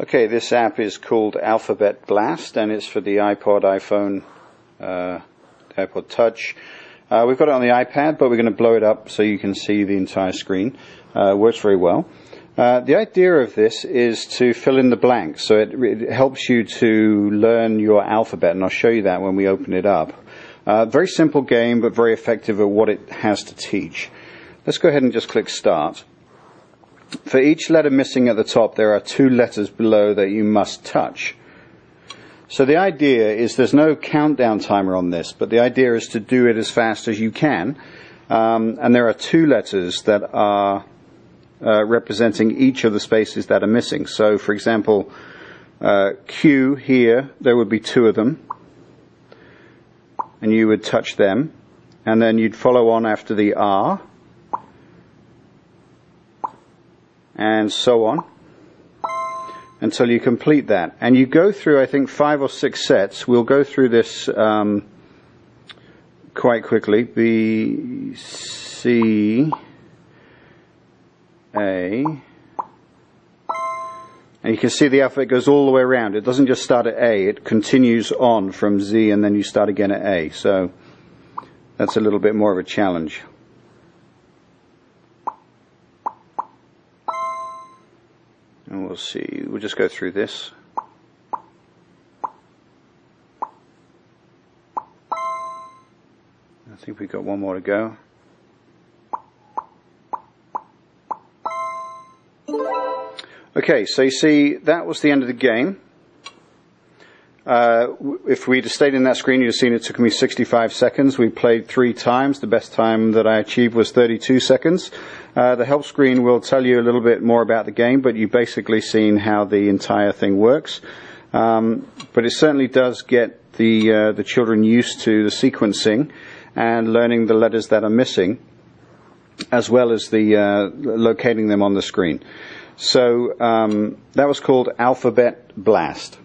Okay, this app is called Alphabet Blast, and it's for the iPod, iPhone, uh, iPod Touch. Uh, we've got it on the iPad, but we're going to blow it up so you can see the entire screen. Uh, works very well. Uh, the idea of this is to fill in the blanks, so it, it, helps you to learn your alphabet, and I'll show you that when we open it up. Uh, very simple game, but very effective at what it has to teach. Let's go ahead and just click Start. For each letter missing at the top, there are two letters below that you must touch. So the idea is there's no countdown timer on this, but the idea is to do it as fast as you can. Um, and there are two letters that are uh, representing each of the spaces that are missing. So, for example, uh, Q here, there would be two of them, and you would touch them, and then you'd follow on after the R, and so on until you complete that. And you go through, I think, five or six sets. We'll go through this um, quite quickly. B, C, A. And you can see the alphabet goes all the way around. It doesn't just start at A, it continues on from Z and then you start again at A. So that's a little bit more of a challenge. And we'll see, we'll just go through this. I think we've got one more to go. Okay, so you see that was the end of the game. Uh, if we'd stayed in that screen, you'd have seen it took me 65 seconds. We played three times. The best time that I achieved was 32 seconds. Uh, the help screen will tell you a little bit more about the game, but you've basically seen how the entire thing works. Um, but it certainly does get the uh, the children used to the sequencing and learning the letters that are missing, as well as the uh, locating them on the screen. So um, that was called Alphabet Blast.